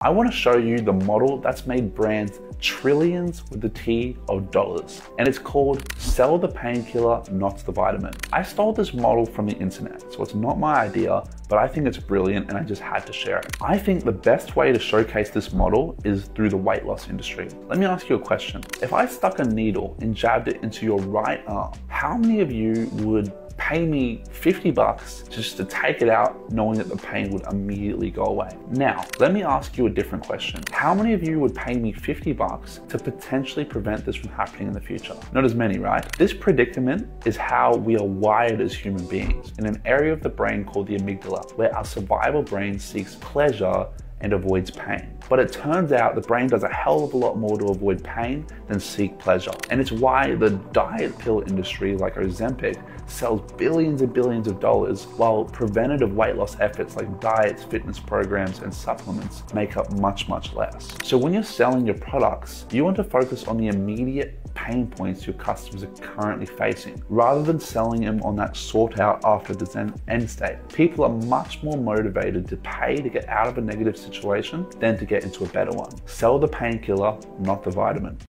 I want to show you the model that's made brands trillions with the T of dollars. And it's called Sell the Painkiller, Not the Vitamin. I stole this model from the internet, so it's not my idea, but I think it's brilliant and I just had to share it. I think the best way to showcase this model is through the weight loss industry. Let me ask you a question. If I stuck a needle and jabbed it into your right arm, how many of you would pay me 50 bucks just to take it out knowing that the pain would immediately go away. Now, let me ask you a different question. How many of you would pay me 50 bucks to potentially prevent this from happening in the future? Not as many, right? This predicament is how we are wired as human beings in an area of the brain called the amygdala, where our survival brain seeks pleasure and avoids pain. But it turns out the brain does a hell of a lot more to avoid pain than seek pleasure. And it's why the diet pill industry, like Ozempic, sells billions and billions of dollars, while preventative weight loss efforts like diets, fitness programs, and supplements make up much, much less. So when you're selling your products, you want to focus on the immediate pain points your customers are currently facing, rather than selling them on that sort out after the end state. People are much more motivated to pay to get out of a negative situation than to get into a better one. Sell the painkiller, not the vitamin.